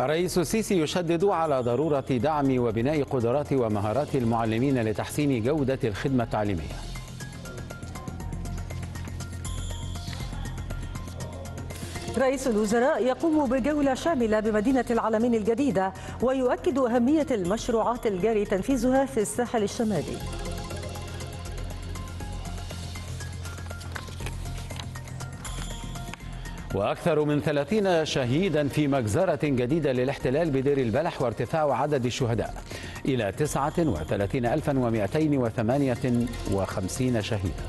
الرئيس السيسي يشدد على ضرورة دعم وبناء قدرات ومهارات المعلمين لتحسين جودة الخدمة التعليمية. رئيس الوزراء يقوم بجولة شاملة بمدينة العالمين الجديدة ويؤكد أهمية المشروعات الجاري تنفيذها في الساحل الشمالي. وأكثر من 30 شهيدا في مجزرة جديدة للاحتلال بدير البلح وارتفاع عدد الشهداء إلى 39258 شهيدا.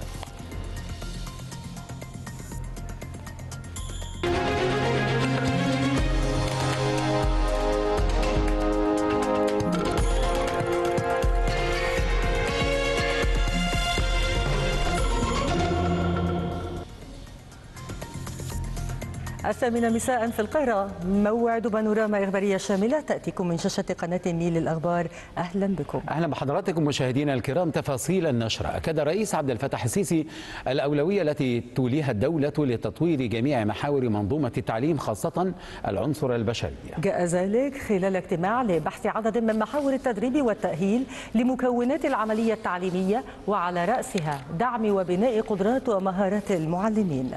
الثامنة مساء في القاهرة. موعد بانوراما إخبارية شاملة. تأتيكم من شاشة قناة النيل الأخبار أهلا بكم. أهلا بحضراتكم مشاهدينا الكرام. تفاصيل النشرة. أكد الرئيس عبد الفتاح السيسي الأولوية التي توليها الدولة لتطوير جميع محاور منظومة التعليم خاصة العنصر البشري. جاء ذلك خلال اجتماع لبحث عدد من محاور التدريب والتأهيل لمكونات العملية التعليمية وعلى رأسها دعم وبناء قدرات ومهارات المعلمين.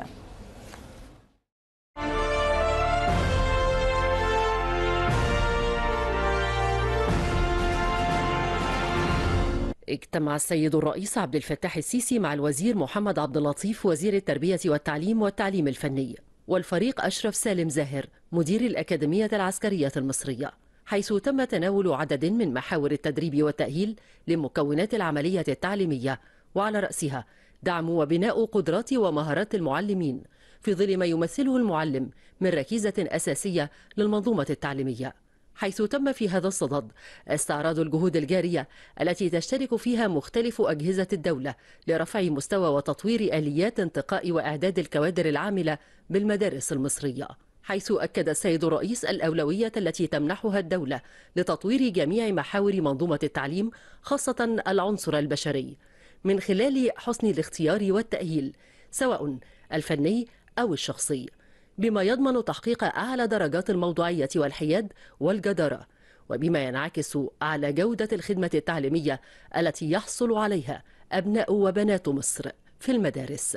اجتمع السيد الرئيس عبد الفتاح السيسي مع الوزير محمد عبد اللطيف وزير التربية والتعليم والتعليم الفني والفريق أشرف سالم زاهر مدير الأكاديمية العسكرية المصرية حيث تم تناول عدد من محاور التدريب والتأهيل لمكونات العملية التعليمية وعلى رأسها دعم وبناء قدرات ومهارات المعلمين في ظل ما يمثله المعلم من ركيزة أساسية للمنظومة التعليمية. حيث تم في هذا الصدد استعراض الجهود الجارية التي تشترك فيها مختلف أجهزة الدولة لرفع مستوى وتطوير آليات انتقاء وإعداد الكوادر العاملة بالمدارس المصرية. حيث أكد السيد الرئيس الأولوية التي تمنحها الدولة لتطوير جميع محاور منظومة التعليم خاصة العنصر البشري. من خلال حسن الاختيار والتأهيل سواء الفني أو الشخصي. بما يضمن تحقيق أعلى درجات الموضوعية والحياد والجدارة وبما ينعكس على جودة الخدمة التعليمية التي يحصل عليها أبناء وبنات مصر في المدارس.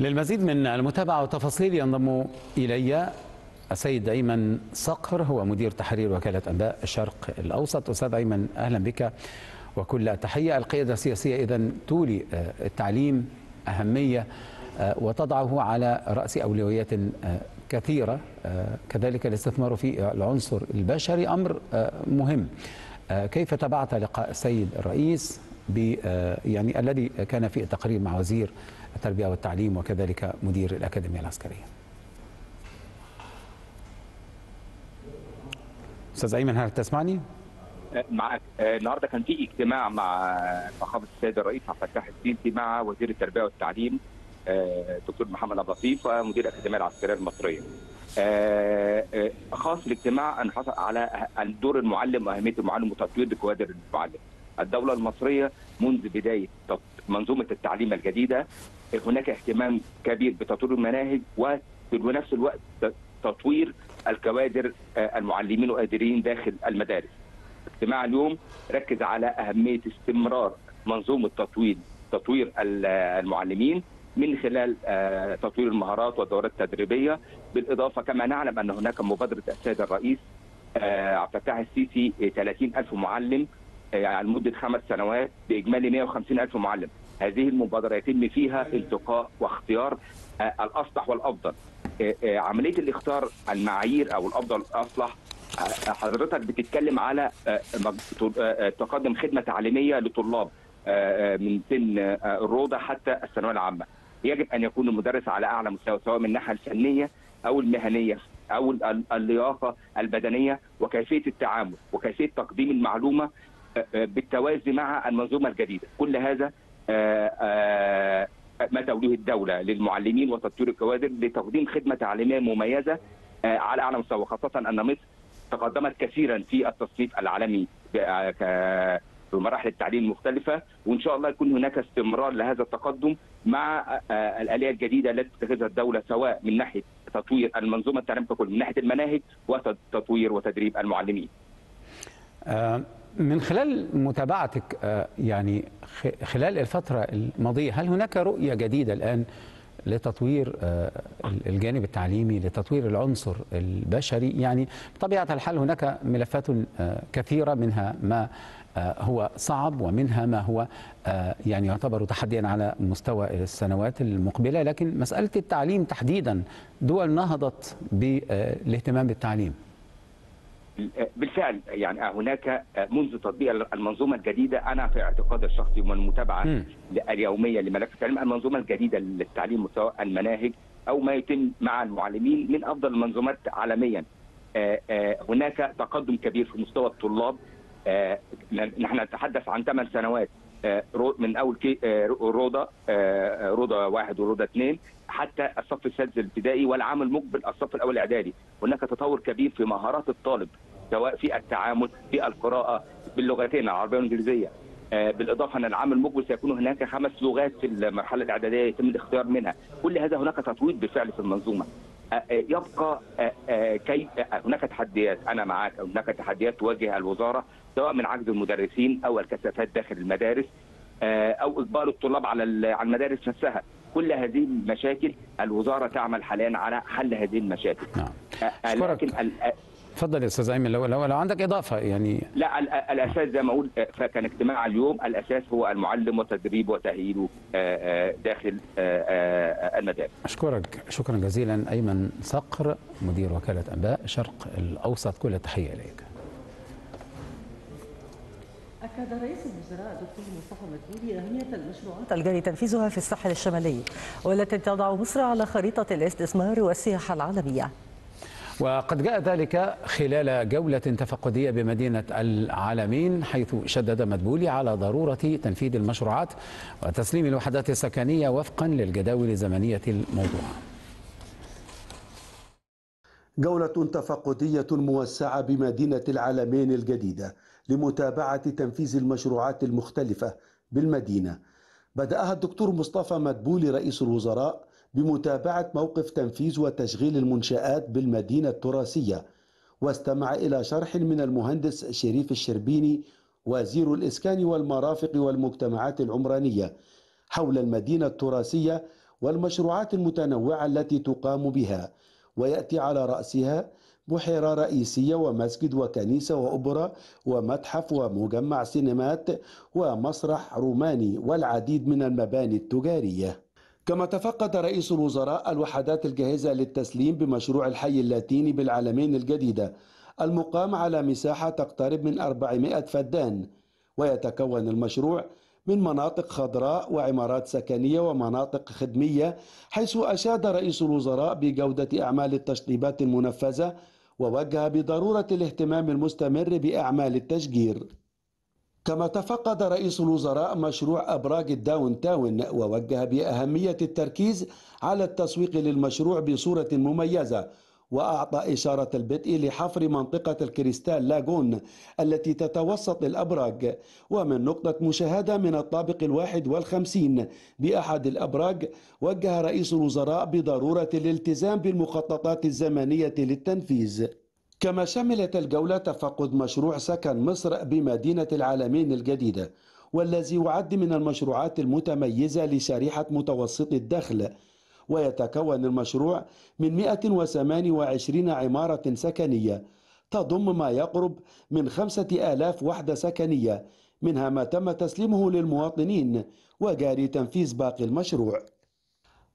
للمزيد من المتابعة والتفاصيل ينضم إلي السيد أيمن صقر هو مدير تحرير وكالة أنباء الشرق الأوسط. أستاذ أيمن أهلا بك. وكل التحية. القيادة السياسية إذا تولي التعليم أهمية وتضعه على رأس أولويات كثيرة. كذلك الاستثمار في العنصر البشري أمر مهم. كيف تابعت لقاء السيد الرئيس يعني الذي كان في التقرير مع وزير التربية والتعليم وكذلك مدير الأكاديمية العسكرية؟ أستاذ أيمن هل تسمعني؟ معك النهارده كان في اجتماع مع فخامة السيد الرئيس عبد الفتاح السيسي مع وزير التربية والتعليم دكتور محمد عبد اللطيف ومدير الأكاديمية العسكرية المصرية. خاص الاجتماع أن حصل على دور المعلم وأهمية المعلم وتطوير كوادر المعلم. الدولة المصرية منذ بداية منظومة التعليم الجديدة هناك اهتمام كبير بتطوير المناهج وبنفس الوقت تطوير الكوادر المعلمين والاداريين داخل المدارس. اجتماع اليوم ركز على أهمية استمرار منظومة تطوير تطوير المعلمين من خلال تطوير المهارات والدورات التدريبية بالإضافة كما نعلم أن هناك مبادرة السيد الرئيس عبد الفتاح السيسي 30 ألف معلم على مده خمس سنوات بإجمالي 150 ألف معلم. هذه المبادرة يتم فيها التقاء واختيار الأصلح والأفضل. عملية الاختيار المعايير أو الأفضل الاصلح حضرتك بتتكلم على تقدم خدمة تعليمية لطلاب من سن الروضه حتى الثانوية العامة. يجب أن يكون المدرس على أعلى مستوى سواء من الناحية الفنية أو المهنية أو اللياقة البدنية وكيفية التعامل وكيفية تقديم المعلومة بالتوازي مع المنظومة الجديدة، كل هذا ما توليه الدولة للمعلمين وتطوير الكوادر لتقديم خدمة تعليمية مميزة على أعلى مستوى خاصة أن مصر تقدمت كثيرا في التصنيف العالمي في مراحل التعليم المختلفه وإن شاء الله يكون هناك استمرار لهذا التقدم مع آه، الآلية الجديدة التي تتخذها الدولة سواء من ناحية تطوير المنظومة التعليم ككل من ناحية المناهج وتطوير وتدريب المعلمين. من خلال متابعتك آه، يعني خلال الفترة الماضية هل هناك رؤية جديدة الآن لتطوير آه، الجانب التعليمي لتطوير العنصر البشري؟ يعني بطبيعة الحال هناك ملفات آه، كثيرة منها ما هو صعب ومنها ما هو يعني يعتبر تحديا على مستوى السنوات المقبلة لكن مسألة التعليم تحديدا دول نهضت بالاهتمام بالتعليم. بالفعل يعني هناك منذ تطبيق المنظومة الجديدة أنا في اعتقادي الشخصي والمتابعه مم. اليومية لملف التعليم المنظومة الجديدة للتعليم سواء المناهج أو ما يتم مع المعلمين من أفضل المنظومات عالميا. آه، آه، هناك تقدم كبير في مستوى الطلاب. آه، نحن نتحدث عن ثمان سنوات آه، من أول آه، روضة آه، روضة واحد وروضة اثنين حتى الصف السادس الابتدائي والعام المقبل الصف الأول الإعدادي. هناك تطور كبير في مهارات الطالب. سواء في التعامل في القراءة باللغتين العربية والإنجليزية. آه، بالإضافة إن العام المقبل سيكون هناك خمس لغات في المرحلة الإعدادية يتم الاختيار منها. كل هذا هناك تطوير بالفعل في المنظومة. آه، آه، يبقى كي هناك تحديات. أنا معك هناك تحديات تواجه الوزارة سواء من عجز المدرسين أو الكثافات داخل المدارس أو اجبار الطلاب على ال- على المدارس نفسها. كل هذه المشاكل الوزارة تعمل حاليا على حل هذه المشاكل. نعم. لكن تفضل يا أستاذ أيمن لو لو لو عندك إضافة يعني لا ال- الأساس زي ما أقول آه، فكان اجتماع اليوم الأساس هو المعلم وتدريبه وتاهيله آه، آه، داخل المدارس. أشكرك. شكرا جزيلا أيمن صقر مدير وكالة أنباء الشرق الأوسط. كل التحية إليك. أكد رئيس الوزراء الدكتور مصطفى مدبولي أهمية المشروعات الجاري تنفيذها في الساحل الشمالي والتي تضع مصر على خريطة الاستثمار والسياحة العالمية. وقد جاء ذلك خلال جولة تفقدية بمدينة العالمين حيث شدد مدبولي على ضرورة تنفيذ المشروعات وتسليم الوحدات السكنية وفقا للجداول الزمنية الموضوعة. جولة تفقدية موسعة بمدينة العالمين الجديدة لمتابعة تنفيذ المشروعات المختلفة بالمدينة. بدأها الدكتور مصطفى مدبولي رئيس الوزراء بمتابعة موقف تنفيذ وتشغيل المنشآت بالمدينة التراثية. واستمع إلى شرح من المهندس شريف الشربيني وزير الإسكان والمرافق والمجتمعات العمرانية حول المدينة التراثية والمشروعات المتنوعة التي تقام بها. ويأتي على رأسها بحيرة رئيسية ومسجد وكنيسة وأوبرا ومتحف ومجمع سينمات ومسرح روماني والعديد من المباني التجارية. كما تفقد رئيس الوزراء الوحدات الجاهزة للتسليم بمشروع الحي اللاتيني بالعالمين الجديدة المقام على مساحة تقترب من 400 فدان. ويتكون المشروع من مناطق خضراء وعمارات سكنية ومناطق خدمية حيث أشاد رئيس الوزراء بجودة أعمال التشطيبات المنفذة ووجه بضرورة الاهتمام المستمر بأعمال التشجير. كما تفقد رئيس الوزراء مشروع أبراج الداون تاون ووجه بأهمية التركيز على التسويق للمشروع بصورة مميزة وأعطى إشارة البدء لحفر منطقة الكريستال لاجون التي تتوسط الأبراج. ومن نقطة مشاهدة من الطابق الواحد والخمسين بأحد الأبراج وجه رئيس الوزراء بضرورة الالتزام بالمخططات الزمنية للتنفيذ. كما شملت الجولة تفقد مشروع سكن مصر بمدينة العالمين الجديدة والذي يعد من المشروعات المتميزة لشريحة متوسط الدخل. ويتكون المشروع من 128 عمارة سكنية تضم ما يقرب من خمسة آلاف وحدة سكنية منها ما تم تسليمه للمواطنين وجاري تنفيذ باقي المشروع.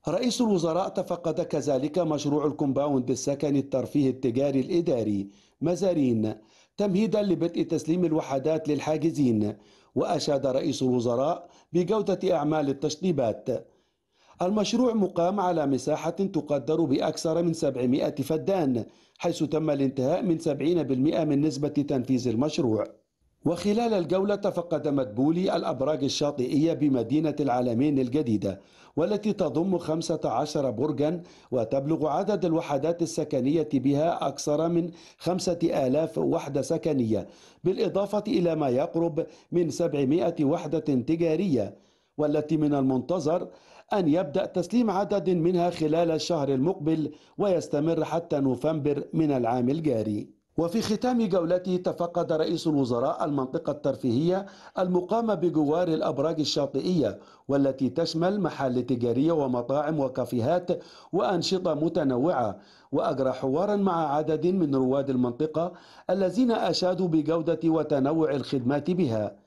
رئيس الوزراء تفقد كذلك مشروع الكومباوند السكني الترفيه التجاري الإداري مزارين تمهيدا لبدء تسليم الوحدات للحاجزين وأشاد رئيس الوزراء بجودة أعمال التشطيبات. المشروع مقام على مساحة تقدر بأكثر من 700 فدان حيث تم الانتهاء من 70% من نسبة تنفيذ المشروع. وخلال الجولة تفقد مدبولي الأبراج الشاطئية بمدينة العالمين الجديدة والتي تضم 15 برجا وتبلغ عدد الوحدات السكنية بها أكثر من 5000 وحدة سكنية بالإضافة إلى ما يقرب من 700 وحدة تجارية والتي من المنتظر أن يبدأ تسليم عدد منها خلال الشهر المقبل ويستمر حتى نوفمبر من العام الجاري. وفي ختام جولته تفقد رئيس الوزراء المنطقة الترفيهية المقامة بجوار الأبراج الشاطئية والتي تشمل محال تجارية ومطاعم وكافيهات وأنشطة متنوعة وأجرى حوارا مع عدد من رواد المنطقة الذين أشادوا بجودة وتنوع الخدمات بها.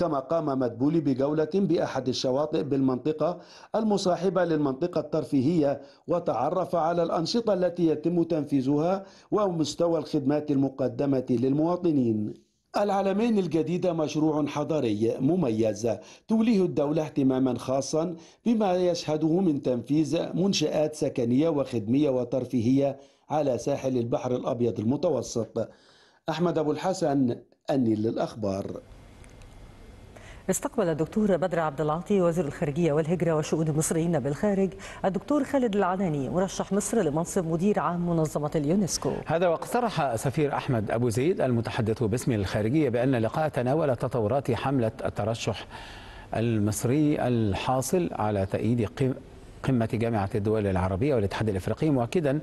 كما قام مدبولي بجولة بأحد الشواطئ بالمنطقة المصاحبة للمنطقة الترفيهية وتعرف على الأنشطة التي يتم تنفيذها ومستوى الخدمات المقدمة للمواطنين. العلمين الجديدة مشروع حضاري مميز توليه الدولة اهتماما خاصا بما يشهده من تنفيذ منشآت سكنية وخدمية وترفيهية على ساحل البحر الأبيض المتوسط. أحمد أبو الحسن النيل للأخبار استقبل الدكتور بدر عبد العاطي وزير الخارجية والهجرة وشؤون المصريين بالخارج الدكتور خالد العناني مرشح مصر لمنصب مدير عام منظمة اليونسكو. هذا وقد صرح سفير أحمد أبو زيد المتحدث باسم الخارجية بأن اللقاء تناول تطورات حملة الترشح المصري الحاصل على تأييد قمة جامعة الدول العربية والاتحاد الإفريقي مؤكدا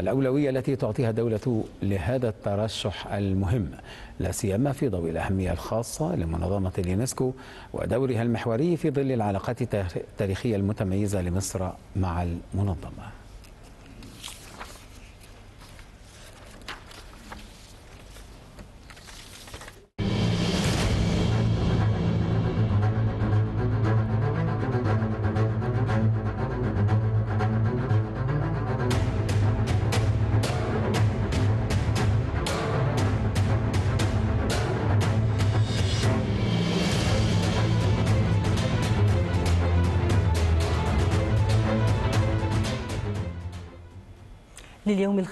الأولوية التي تعطيها الدولة لهذا الترشح المهم لا سيما في ضوء الأهمية الخاصة لمنظمة اليونسكو ودورها المحوري في ظل العلاقات التاريخية المتميزة لمصر مع المنظمة.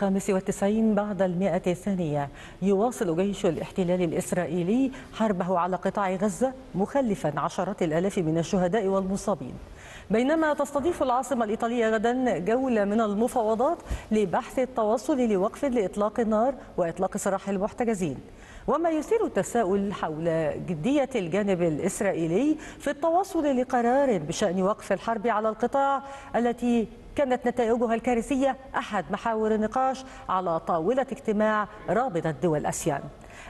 الخامس والتسعين بعد المئة الثانية. يواصل جيش الاحتلال الإسرائيلي حربه على قطاع غزة مخلفا عشرات الآلاف من الشهداء والمصابين. بينما تستضيف العاصمة الإيطالية غدا جولة من المفاوضات لبحث التوصل لوقف لإطلاق النار وإطلاق سراح المحتجزين. وما يثير التساؤل حول جدية الجانب الإسرائيلي في التوصل لقرار بشأن وقف الحرب على القطاع التي كانت نتائجها الكارثية أحد محاور النقاش على طاولة اجتماع رابطة دول أسيان.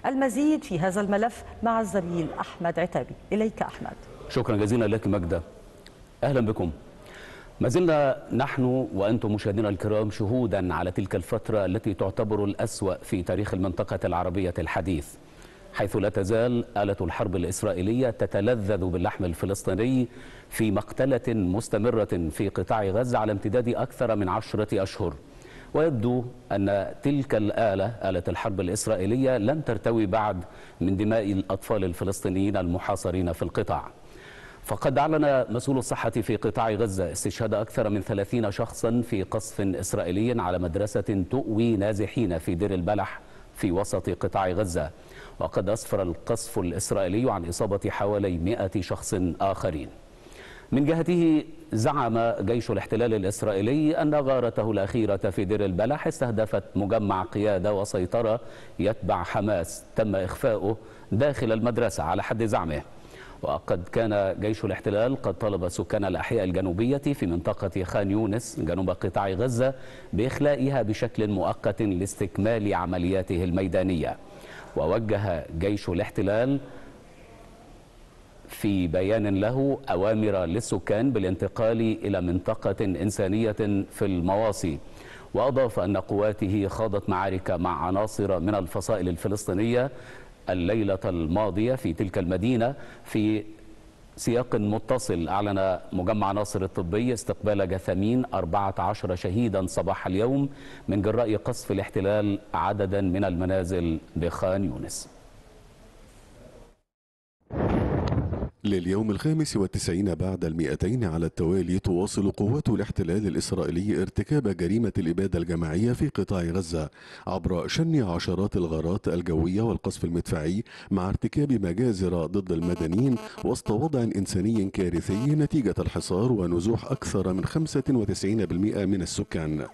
المزيد في هذا الملف مع الزميل أحمد عتابي. إليك أحمد. شكرا جزيلا لك مجدة. أهلا بكم. ما زلنا نحن وأنتم مشاهدينا الكرام شهودا على تلك الفترة التي تعتبر الأسوأ في تاريخ المنطقة العربية الحديث حيث لا تزال آلة الحرب الإسرائيلية تتلذذ باللحم الفلسطيني في مقتلة مستمرة في قطاع غزة على امتداد أكثر من عشرة أشهر. ويبدو أن تلك الآلة آلة الحرب الإسرائيلية لن ترتوي بعد من دماء الأطفال الفلسطينيين المحاصرين في القطاع. فقد أعلن مسؤول الصحة في قطاع غزة استشهاد أكثر من 30 شخصا في قصف إسرائيلي على مدرسة تؤوي نازحين في دير البلح في وسط قطاع غزة. وقد أسفر القصف الإسرائيلي عن إصابة حوالي 100 شخص آخرين. من جهته زعم جيش الاحتلال الإسرائيلي أن غارته الأخيرة في دير البلح استهدفت مجمع قيادة وسيطرة يتبع حماس. تم إخفاؤه داخل المدرسة على حد زعمه. وقد كان جيش الاحتلال قد طلب سكان الأحياء الجنوبية في منطقة خان يونس جنوب قطاع غزة بإخلائها بشكل مؤقت لاستكمال عملياته الميدانية. ووجه جيش الاحتلال في بيان له أوامر للسكان بالانتقال إلى منطقة إنسانية في المواصي. وأضاف أن قواته خاضت معارك مع عناصر من الفصائل الفلسطينية الليلة الماضية في تلك المدينة في سياق متصل. أعلن مجمع ناصر الطبي استقبال جثامين 14 شهيدا صباح اليوم من جراء قصف الاحتلال عددا من المنازل بخان يونس. لليوم الخامس والتسعين بعد المئتين على التوالي تواصل قوات الاحتلال الإسرائيلي ارتكاب جريمة الإبادة الجماعية في قطاع غزة عبر شن عشرات الغارات الجوية والقصف المدفعي مع ارتكاب مجازر ضد المدنيين وسط وضع إنساني كارثي نتيجة الحصار ونزوح أكثر من 95% من السكان.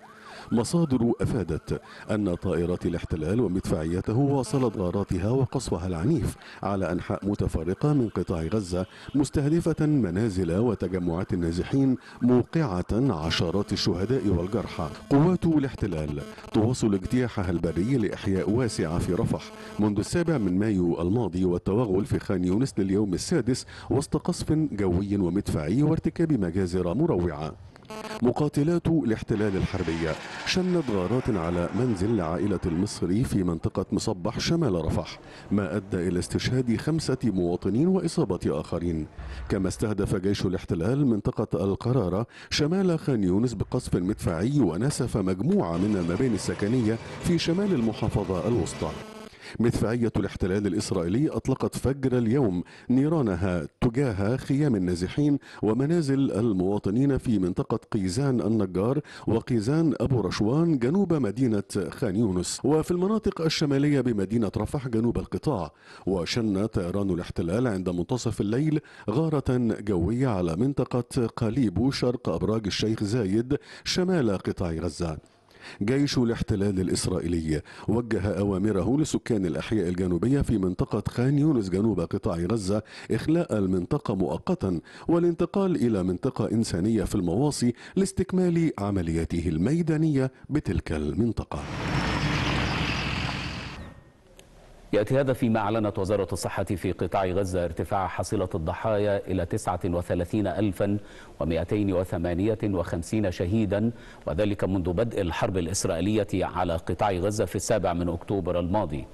مصادر أفادت أن طائرات الاحتلال ومدفعيته واصلت غاراتها وقصفها العنيف على أنحاء متفرقة من قطاع غزة مستهدفة منازل وتجمعات النازحين موقعة عشرات الشهداء والجرحى. قوات الاحتلال تواصل اجتياحها البري لإحياء واسعة في رفح. منذ السابع من مايو الماضي والتوغل في خان يونس لليوم السادس وسط قصف جوي ومدفعي وارتكاب مجازر مروعة. مقاتلات الاحتلال الحربية شنت غارات على منزل لعائلة المصري في منطقة مصبح شمال رفح ما أدى إلى استشهاد خمسة مواطنين وإصابة آخرين. كما استهدف جيش الاحتلال منطقة القرارة شمال خان يونس بقصف مدفعي ونسف مجموعة من المباني السكنية في شمال المحافظة الوسطى. مدفعية الاحتلال الإسرائيلي أطلقت فجر اليوم نيرانها تجاه خيام النازحين ومنازل المواطنين في منطقة قيزان النجار وقيزان أبو رشوان جنوب مدينة خان يونس. وفي المناطق الشمالية بمدينة رفح جنوب القطاع وشن طيران الاحتلال عند منتصف الليل غارة جوية على منطقة قليبو شرق أبراج الشيخ زايد شمال قطاع غزة. جيش الاحتلال الإسرائيلي وجه أوامره لسكان الأحياء الجنوبية في منطقة خان يونس جنوب قطاع غزة إخلاء المنطقة مؤقتا والانتقال إلى منطقة إنسانية في المواصي لاستكمال عملياته الميدانية بتلك المنطقة. يأتي هذا فيما أعلنت وزارة الصحة في قطاع غزة ارتفاع حصيلة الضحايا إلى 39258 شهيدا وذلك منذ بدء الحرب الإسرائيلية على قطاع غزة في السابع من أكتوبر الماضي.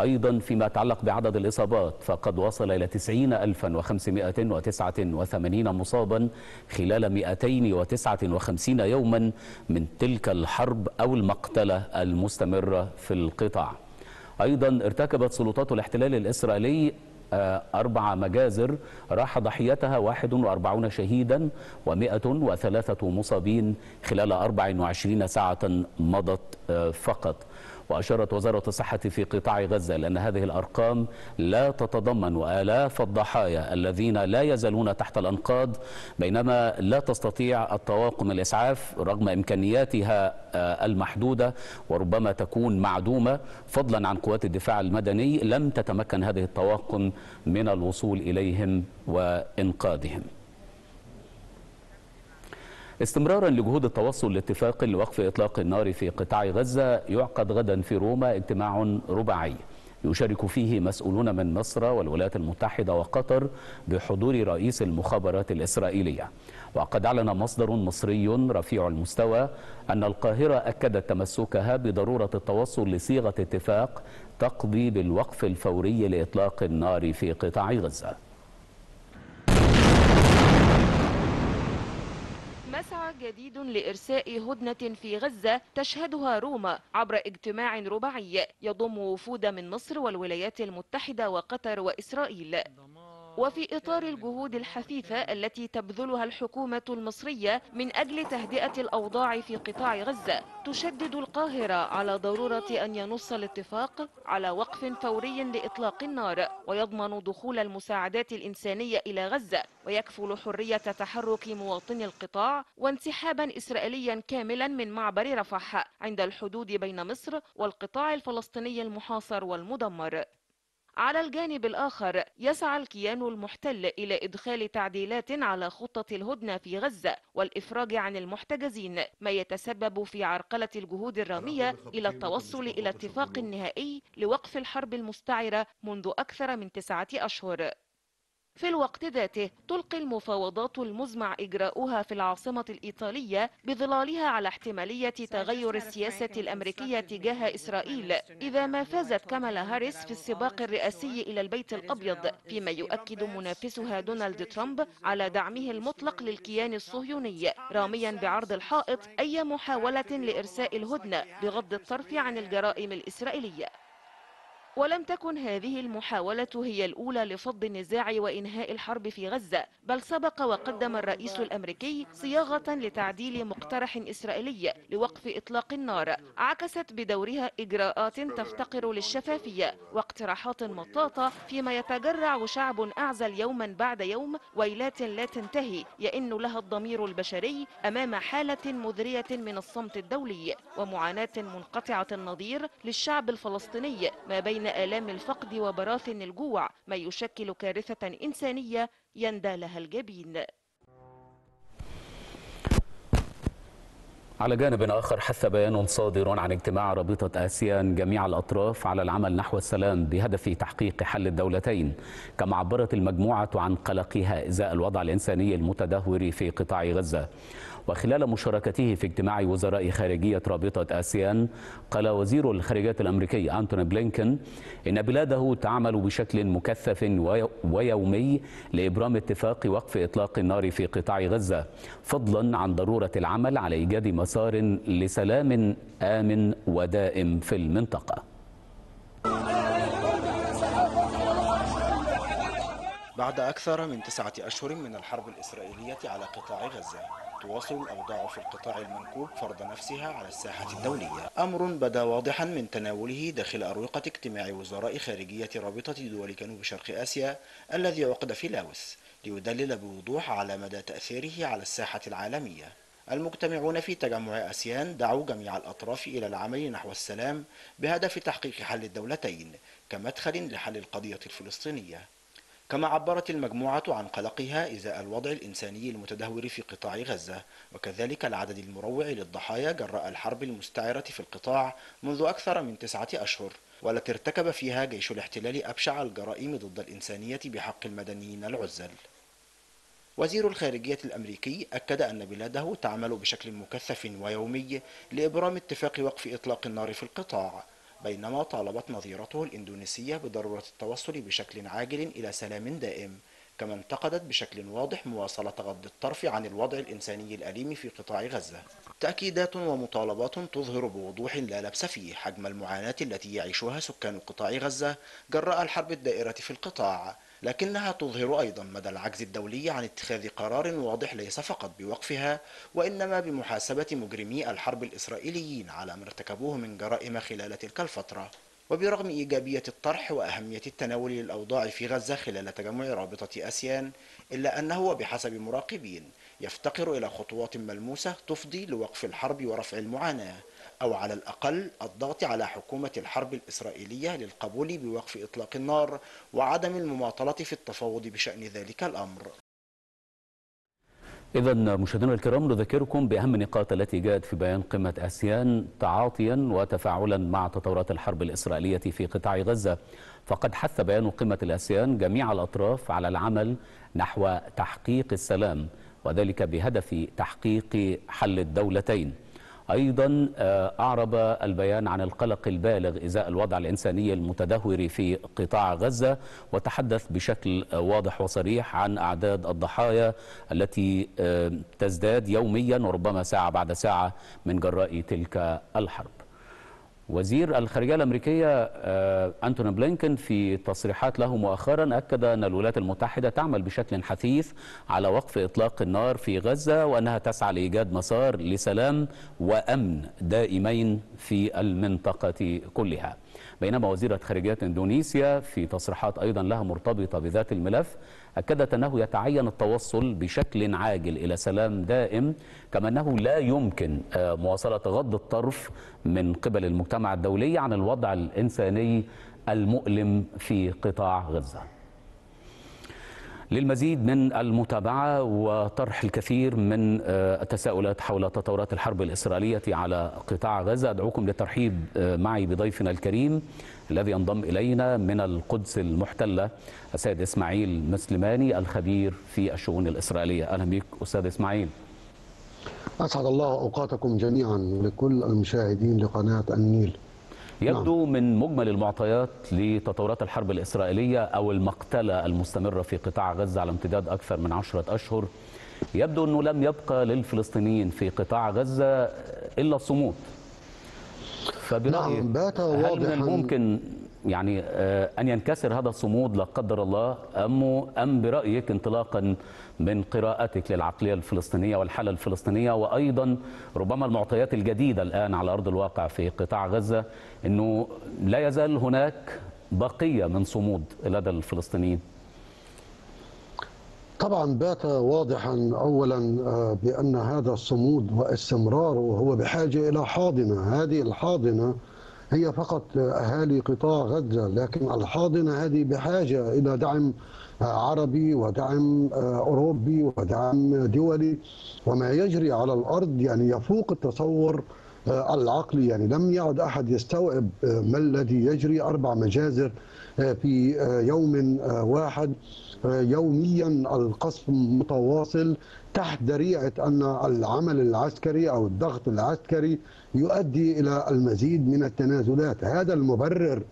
أيضا فيما يتعلق بعدد الإصابات فقد وصل إلى 90589 مصابا خلال 259 يوما من تلك الحرب أو المقتلة المستمرة في القطاع. أيضا ارتكبت سلطات الاحتلال الإسرائيلي أربع مجازر راح ضحيتها 41 شهيدا و103 مصابين خلال 24 ساعة مضت فقط. وأشارت وزارة الصحة في قطاع غزة لأن هذه الأرقام لا تتضمن آلاف الضحايا الذين لا يزالون تحت الأنقاض بينما لا تستطيع الطواقم الإسعاف رغم إمكانياتها المحدودة وربما تكون معدومة. فضلا عن قوات الدفاع المدني لم تتمكن هذه الطواقم من الوصول إليهم وإنقاذهم. استمرارا لجهود التوصل لاتفاق لوقف إطلاق النار في قطاع غزة يعقد غدا في روما اجتماع رباعي. يشارك فيه مسؤولون من مصر والولايات المتحدة وقطر بحضور رئيس المخابرات الإسرائيلية. وقد أعلن مصدر مصري رفيع المستوى أن القاهرة أكدت تمسكها بضرورة التوصل لصيغة اتفاق تقضي بالوقف الفوري لإطلاق النار في قطاع غزة. جديد لإرساء هدنة في غزة تشهدها روما عبر اجتماع رباعي يضم وفود من مصر والولايات المتحدة وقطر وإسرائيل. وفي إطار الجهود الحثيثة التي تبذلها الحكومة المصرية من أجل تهدئة الأوضاع في قطاع غزة تشدد القاهرة على ضرورة أن ينص الاتفاق على وقف فوري لإطلاق النار ويضمن دخول المساعدات الإنسانية إلى غزة ويكفل حرية تحرك مواطني القطاع وانسحابا إسرائيليا كاملا من معبر رفح عند الحدود بين مصر والقطاع الفلسطيني المحاصر والمدمر. على الجانب الآخر يسعى الكيان المحتل إلى إدخال تعديلات على خطة الهدنة في غزة والإفراج عن المحتجزين ما يتسبب في عرقلة الجهود الرامية إلى التوصل إلى اتفاق نهائي لوقف الحرب المستعرة منذ أكثر من تسعة أشهر. في الوقت ذاته تلقي المفاوضات المزمع إجراؤها في العاصمة الإيطالية بظلالها على احتمالية تغير السياسة الأمريكية تجاه إسرائيل إذا ما فازت كامالا هاريس في السباق الرئاسي إلى البيت الأبيض فيما يؤكد منافسها دونالد ترامب على دعمه المطلق للكيان الصهيوني راميا بعرض الحائط أي محاولة لإرساء الهدنة بغض الطرف عن الجرائم الإسرائيلية. ولم تكن هذه المحاولة هي الأولى لفض النزاع وإنهاء الحرب في غزة بل سبق وقدم الرئيس الأمريكي صياغة لتعديل مقترح إسرائيلي لوقف إطلاق النار عكست بدورها إجراءات تفتقر للشفافية واقتراحات مطاطة فيما يتجرع شعب أعزل يوما بعد يوم ويلات لا تنتهي يئن لها الضمير البشري أمام حالة مذرية من الصمت الدولي ومعاناة منقطعة النظير للشعب الفلسطيني ما بين آلام الفقد وبراثن الجوع ما يشكل كارثة إنسانية يندى لها الجبين. على جانب آخر حث بيان صادر عن اجتماع رابطة آسيان جميع الأطراف على العمل نحو السلام بهدف تحقيق حل الدولتين. كما عبرت المجموعة عن قلقها إزاء الوضع الإنساني المتدهور في قطاع غزة. وخلال مشاركته في اجتماع وزراء خارجية رابطة آسيان قال وزير الخارجية الأمريكي أنتوني بلينكن إن بلاده تعمل بشكل مكثف ويومي لإبرام اتفاق وقف إطلاق النار في قطاع غزة فضلا عن ضرورة العمل على إيجاد مسار لسلام آمن ودائم في المنطقة. بعد أكثر من تسعة أشهر من الحرب الإسرائيلية على قطاع غزة. تواصل الأوضاع في القطاع المنكوب فرض نفسها على الساحة الدولية. أمر بدا واضحا من تناوله داخل أروقة اجتماع وزراء خارجية رابطة دول جنوب شرق آسيا الذي عقد في لاوس ليدلل بوضوح على مدى تأثيره على الساحة العالمية. المجتمعون في تجمع آسيان دعوا جميع الأطراف إلى العمل نحو السلام بهدف تحقيق حل الدولتين كمدخل لحل القضية الفلسطينية. كما عبرت المجموعة عن قلقها إزاء الوضع الإنساني المتدهور في قطاع غزة وكذلك العدد المروع للضحايا جراء الحرب المستعرة في القطاع منذ أكثر من تسعة أشهر والتي ارتكب فيها جيش الاحتلال أبشع الجرائم ضد الإنسانية بحق المدنيين العزل. وزير الخارجية الأمريكي أكد أن بلاده تعمل بشكل مكثف ويومي لإبرام اتفاق وقف إطلاق النار في القطاع بينما طالبت نظيرته الإندونيسية بضرورة التوصل بشكل عاجل إلى سلام دائم كما انتقدت بشكل واضح مواصلة غض الطرف عن الوضع الإنساني الأليم في قطاع غزة. تأكيدات ومطالبات تظهر بوضوح لا لبس فيه حجم المعاناة التي يعيشها سكان قطاع غزة جراء الحرب الدائرة في القطاع. لكنها تظهر أيضا مدى العجز الدولي عن اتخاذ قرار واضح ليس فقط بوقفها وإنما بمحاسبة مجرمي الحرب الإسرائيليين على ما ارتكبوه من جرائم خلال تلك الفترة. وبرغم إيجابية الطرح وأهمية التناول للأوضاع في غزة خلال تجمع رابطة آسيان إلا أنه وبحسب مراقبين يفتقر إلى خطوات ملموسة تفضي لوقف الحرب ورفع المعاناة. أو على الأقل الضغط على حكومة الحرب الإسرائيلية للقبول بوقف إطلاق النار وعدم المماطلة في التفاوض بشأن ذلك الأمر. إذا مشاهدينا الكرام نذكركم بأهم النقاط التي جاءت في بيان قمة آسيان تعاطيا وتفاعلا مع تطورات الحرب الإسرائيلية في قطاع غزة. فقد حث بيان قمة الآسيان جميع الأطراف على العمل نحو تحقيق السلام وذلك بهدف تحقيق حل الدولتين. أيضا أعرب البيان عن القلق البالغ إزاء الوضع الإنساني المتدهور في قطاع غزة وتحدث بشكل واضح وصريح عن أعداد الضحايا التي تزداد يوميا وربما ساعة بعد ساعة من جراء تلك الحرب. وزير الخارجية الأمريكية أنتوني بلينكن في تصريحات له مؤخرا أكد أن الولايات المتحدة تعمل بشكل حثيث على وقف إطلاق النار في غزة وأنها تسعى لإيجاد مسار لسلام وأمن دائمين في المنطقة كلها. بينما وزيرة خارجية إندونيسيا في تصريحات أيضا لها مرتبطة بذات الملف أكدت أنه يتعين التوصل بشكل عاجل إلى سلام دائم كما أنه لا يمكن مواصلة غض الطرف من قبل المجتمع الدولي عن الوضع الإنساني المؤلم في قطاع غزة. للمزيد من المتابعة وطرح الكثير من التساؤلات حول تطورات الحرب الإسرائيلية على قطاع غزة أدعوكم للترحيب معي بضيفنا الكريم الذي ينضم إلينا من القدس المحتلة السيد إسماعيل مسلماني الخبير في الشؤون الإسرائيلية. أهلا بك أستاذ إسماعيل. أسعد الله أوقاتكم جميعا لكل المشاهدين لقناة النيل. يبدو نعم. من مجمل المعطيات لتطورات الحرب الإسرائيلية أو المقتلة المستمرة في قطاع غزة على امتداد أكثر من عشرة أشهر. يبدو أنه لم يبقى للفلسطينيين في قطاع غزة إلا الصمود فبرأيك نعم بات هل من واضحا. الممكن يعني آه، أن ينكسر هذا الصمود لا قدر الله أم أم برأيك انطلاقا من قراءتك للعقلية الفلسطينية والحالة الفلسطينية؟ وأيضا ربما المعطيات الجديدة الآن على أرض الواقع في قطاع غزة أنه لا يزال هناك بقية من صمود لدى الفلسطينيين طبعا بات واضحا اولا آه، بأن هذا الصمود واستمراره هو بحاجة إلى حاضنة، هذه الحاضنة هي فقط أهالي قطاع غزة، لكن الحاضنة هذه بحاجة إلى دعم آه، عربي ودعم آه، أوروبي ودعم دولي. وما يجري على الأرض يعني يفوق التصور العقلي. يعني لم يعد أحد يستوعب ما الذي يجري أربع مجازر في يوم واحد. يوميا القصف متواصل تحت ذريعة أن العمل العسكري أو الضغط العسكري يؤدي إلى المزيد من التنازلات. هذا المبرر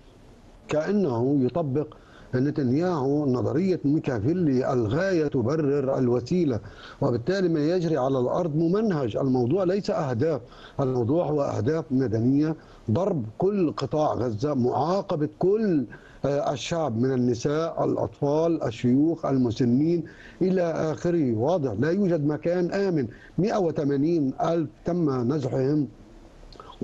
كأنه يطبق نتنياهو نظرية ميكافيلي الغاية تبرر الوسيلة وبالتالي ما يجري على الأرض ممنهج. الموضوع ليس أهداف الموضوع هو أهداف مدنية ضرب كل قطاع غزة معاقبة كل الشعب من النساء الأطفال الشيوخ المسنين إلى آخره. واضح لا يوجد مكان آمن. 180 ألف تم نزحهم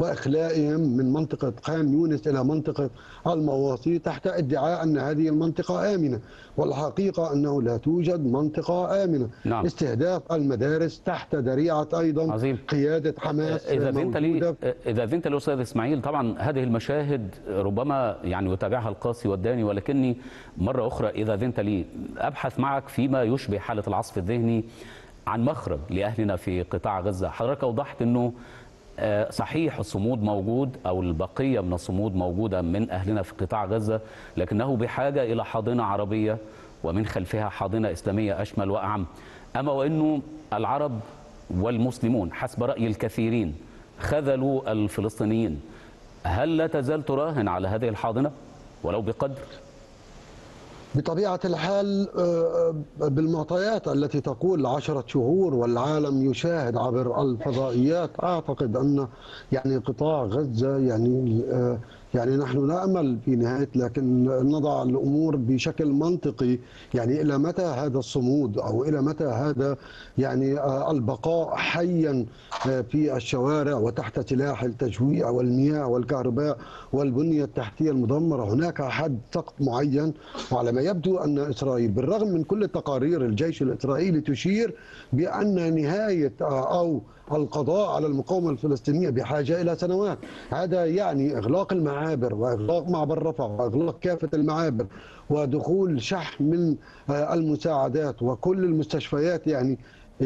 وإخلائهم من منطقة خان يونس إلى منطقة المواصي تحت ادعاء أن هذه المنطقة آمنة والحقيقة أنه لا توجد منطقة آمنة نعم. استهداف المدارس تحت ذريعة أيضا عظيم. قيادة حماس لي موجودة. إذا أذنت لي أستاذ إسماعيل طبعا هذه المشاهد ربما يعني يتابعها القاسي والداني ولكني مرة أخرى إذا أذنت لي أبحث معك فيما يشبه حالة العصف الذهني عن مخرج لأهلنا في قطاع غزة حضرتك أوضحت أنه آه، صحيح الصمود موجود أو البقية من الصمود موجودة من أهلنا في قطاع غزة لكنه بحاجة إلى حاضنة عربية ومن خلفها حاضنة إسلامية أشمل وأعم. أما وأنه العرب والمسلمون حسب رأي الكثيرين خذلوا الفلسطينيين هل لا تزال تراهن على هذه الحاضنة؟ ولو بقدر. بطبيعة الحال آه، آه، بالمعطيات التي تقول عشرة شهور والعالم يشاهد عبر الفضائيات أعتقد أن يعني قطاع غزة يعني آه، يعني نحن نأمل في نهاية لكن نضع الأمور بشكل منطقي. يعني إلى متى هذا الصمود؟ أو إلى متى هذا يعني آه، البقاء حيا آه، في الشوارع وتحت سلاح التجويع والمياه والكهرباء والبنية التحتية المدمرة؟ هناك حد سقط معين؟ وعلى ما يبدو أن إسرائيل بالرغم من كل التقارير الجيش الإسرائيلي تشير بأن نهاية آه، أو القضاء على المقاومة الفلسطينية بحاجة إلى سنوات. هذا يعني إغلاق المعابر وإغلاق معبر رفح وإغلاق كافة المعابر ودخول شح من آه، المساعدات وكل المستشفيات يعني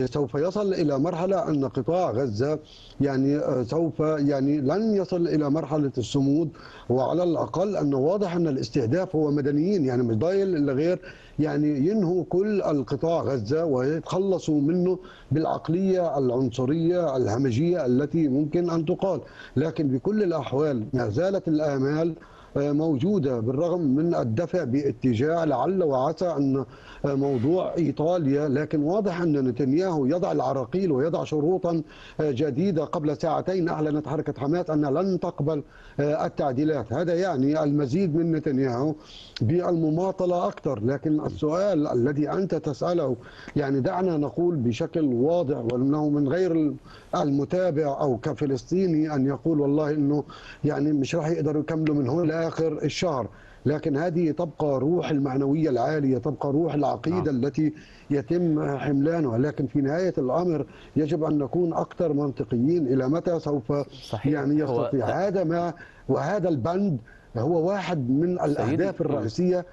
سوف يصل إلى مرحلة أن قطاع غزة يعني آه، سوف يعني لن يصل إلى مرحلة الصمود وعلى الأقل انه واضح أن الاستهداف هو مدنيين يعني مش ضايل إلا غير يعني ينهوا كل القطاع غزة ويتخلصوا منه بالعقلية العنصرية الهمجية التي ممكن أن تقال. لكن بكل الأحوال ما زالت الآمال موجودة بالرغم من الدفع باتجاه لعل وعسى أن موضوع إيطاليا لكن واضح أن نتنياهو يضع العراقيل ويضع شروطا جديدة قبل ساعتين أعلنت حركة حماس انها لن تقبل التعديلات. هذا يعني المزيد من نتنياهو بالمماطلة أكثر. لكن السؤال الذي أنت تسأله يعني دعنا نقول بشكل واضح وأنه من غير المتابع أو كفلسطيني أن يقول والله إنه يعني مش راح يقدروا يكملوا من هون لاخر الشهر لكن هذه تبقى روح المعنوية العالية تبقى روح العقيدة نعم. التي يتم حملانها لكن في نهاية الأمر يجب أن نكون أكثر منطقيين إلى متى سوف صحيح. يعني هو- يستطيع هذا ما وهذا البند هو واحد من الأهداف الرئيسية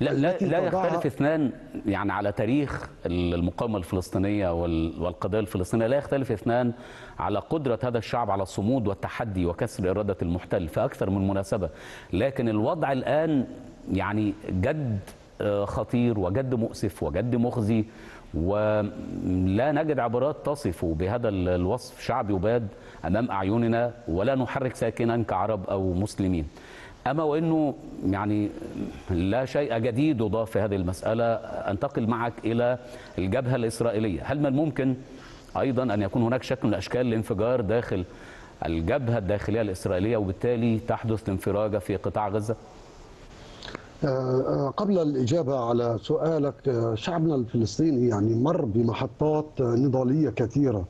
لا لا, لا يختلف اثنان يعني على تاريخ المقاومة الفلسطينية وال- والقضية الفلسطينية لا يختلف اثنان على قدرة هذا الشعب على الصمود والتحدي وكسر إرادة المحتل في أكثر من مناسبة. لكن الوضع الآن يعني جد آه، خطير وجد مؤسف وجد مخزي ولا نجد عبارات تصف بهذا ال- الوصف شعب يباد أمام أعيننا ولا نحرك ساكنا كعرب أو مسلمين. أما وأنه يعني لا شيء جديد يضاف في هذه المسألة أنتقل معك إلى الجبهة الإسرائيلية هل من الممكن أيضا أن يكون هناك شكل من أشكال الانفجار داخل الجبهة الداخلية الإسرائيلية وبالتالي تحدث الانفراجة في قطاع غزة؟ آه، قبل الإجابة على سؤالك آه، شعبنا الفلسطيني يعني مر بمحطات آه، نضالية كثيرة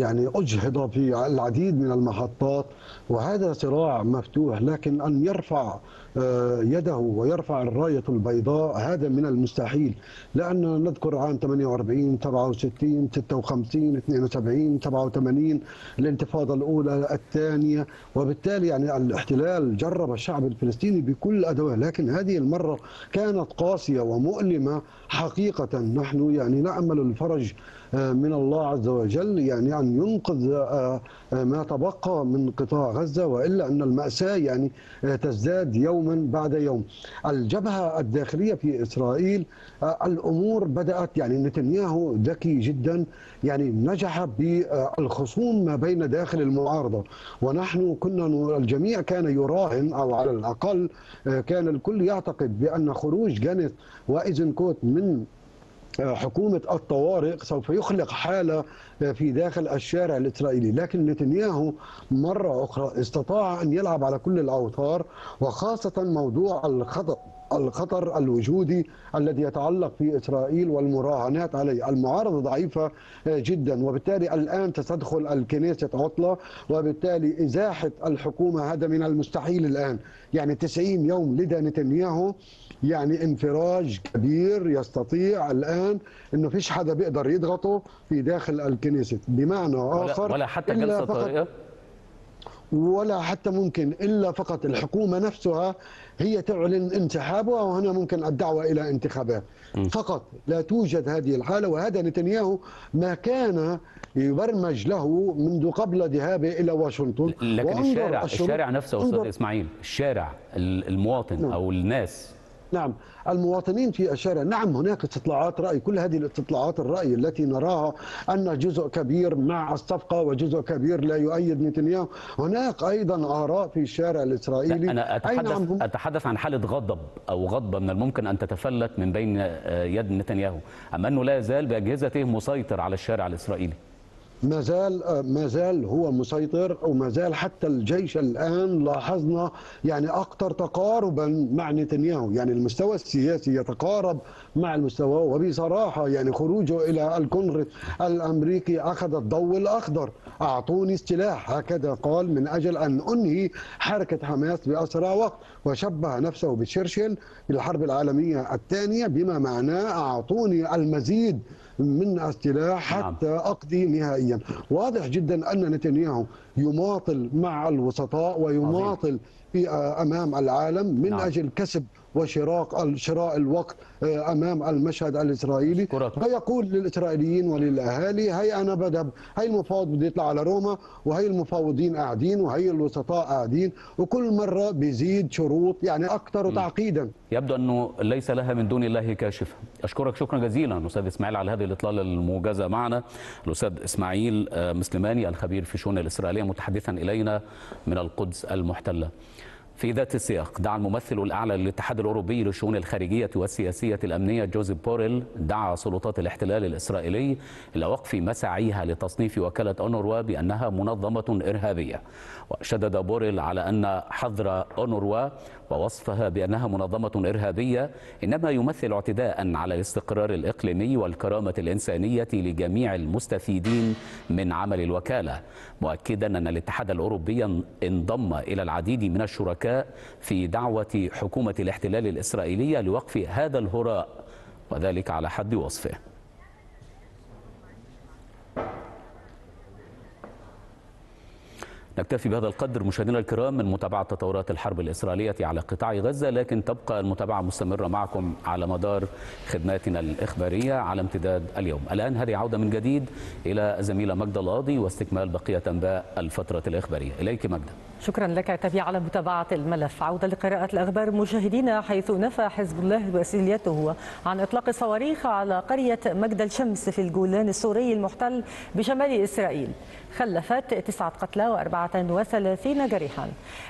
يعني أجهض في العديد من المحطات وهذا صراع مفتوح لكن أن يرفع آه، يده ويرفع الراية البيضاء هذا من المستحيل لأن نذكر عام 48 67 56 72 87 الانتفاضة الأولى الثانية وبالتالي يعني الاحتلال جرب الشعب الفلسطيني بكل أدوات لكن هذه المرة كانت قاسية ومؤلمة حقيقة. نحن يعني نأمل الفرج من الله عز وجل يعني أن ينقذ آه، آه، ما تبقى من قطاع غزة وإلا أن المأساة يعني آه، تزداد يوما بعد يوم. الجبهة الداخلية في إسرائيل آه، الأمور بدأت يعني نتنياهو ذكي جدا يعني نجح بالخصوم ما بين داخل المعارضة. ونحن كنا الجميع كان يراهن أو على الأقل آه، كان الكل يعتقد بأن خروج جانيت وإيزنكوت من حكومة الطوارئ سوف يخلق حالة في داخل الشارع الإسرائيلي لكن نتنياهو مرة أخرى استطاع أن يلعب على كل الأوتار وخاصة موضوع الخطر الخطر الوجودي الذي يتعلق في إسرائيل والمراهنات عليه. المعارضة ضعيفة جدا وبالتالي الآن ستدخل الكنيسة عطلة وبالتالي إزاحة الحكومة. هذا من المستحيل الآن. يعني 90 يوم لدى نتنياهو يعني انفراج كبير يستطيع الآن إنه فيش حدا بيقدر يضغطه في داخل الكنيسة. بمعنى ولا, آخر ولا حتى جلسة طارئة ولا حتى ممكن إلا فقط الحكومة نفسها هي تعلن انسحابها وهنا ممكن الدعوة إلى انتخابات فقط لا توجد هذه الحالة وهذا نتنياهو ما كان يبرمج له منذ قبل ذهابه إلى واشنطن. لكن الشارع الشارع نفسه انظر- إسماعيل الشارع ال- المواطن نعم. أو الناس نعم. المواطنين في الشارع نعم هناك استطلاعات رأي. كل هذه الاستطلاعات الرأي التي نراها أن جزء كبير مع الصفقة وجزء كبير لا يؤيد نتنياهو. هناك أيضا آراء في الشارع الإسرائيلي. أنا أتحدث هم؟ أتحدث عن حالة غضب أو غضبة من الممكن أن تتفلت من بين آه، يد نتنياهو. أما أنه لا يزال بأجهزته مسيطر على الشارع الإسرائيلي. ما زال ما زال هو مسيطر وما زال حتى الجيش الآن لاحظنا يعني أكثر تقاربا مع نتنياهو. يعني المستوى السياسي يتقارب مع المستوى وبصراحة يعني خروجه إلى الكونغرس الأمريكي أخذ الضوء الأخضر. أعطوني سلاح هكذا قال من أجل أن أنهي حركة حماس بأسرع وقت. وشبه نفسه بتشرشل الحرب العالمية الثانية بما معناه أعطوني المزيد من السلاح نعم. حتى أقضي نهائيا واضح جدا أن نتنياهو يماطل مع الوسطاء ويماطل في آه، أمام العالم من نعم. أجل كسب وشراء شراء الوقت آه، أمام المشهد الإسرائيلي. ويقول للإسرائيليين وللأهالي هي أنا بذهب هي المفاوض بده يطلع على روما وهي المفاوضين قاعدين وهي الوسطاء قاعدين وكل مرة بيزيد شروط يعني أكثر تعقيدا. يبدو أنه ليس لها من دون الله كاشفة. أشكرك شكرا جزيلا أستاذ إسماعيل على هذه الإطلالة الموجزة معنا. الأستاذ إسماعيل آه، مسلماني الخبير في الشؤون الإسرائيلية متحدثا إلينا من القدس المحتلة. في ذات السياق دعا الممثل الأعلى للاتحاد الأوروبي للشؤون الخارجية والسياسية الأمنية جوزيف بوريل دعا سلطات الاحتلال الإسرائيلي إلى وقف مساعيها لتصنيف وكالة أونروا بأنها منظمة إرهابية. وشدد بوريل على أن حظر أونروا ووصفها بأنها منظمة إرهابية إنما يمثل اعتداء على الاستقرار الإقليمي والكرامة الإنسانية لجميع المستفيدين من عمل الوكالة مؤكدا أن الاتحاد الأوروبي انضم إلى العديد من الشركاء في دعوة حكومة الاحتلال الإسرائيلية لوقف هذا الهراء وذلك على حد وصفه. نكتفي بهذا القدر مشاهدينا الكرام من متابعة تطورات الحرب الإسرائيلية على قطاع غزة لكن تبقى المتابعة مستمرة معكم على مدار خدماتنا الإخبارية على امتداد اليوم. الآن هذه عودة من جديد إلى زميلة مجدة القاضي واستكمال بقية أنباء الفترة الإخبارية. إليك مجدة شكرا لك تبي على متابعة الملف. عودة لقراءة الأخبار مشاهدينا حيث نفى حزب الله وسيلته عن إطلاق صواريخ على قرية مجدل شمس في الجولان السوري المحتل بشمال إسرائيل. خلفت تسعة قتلى وأربعة وثلاثين جريحا.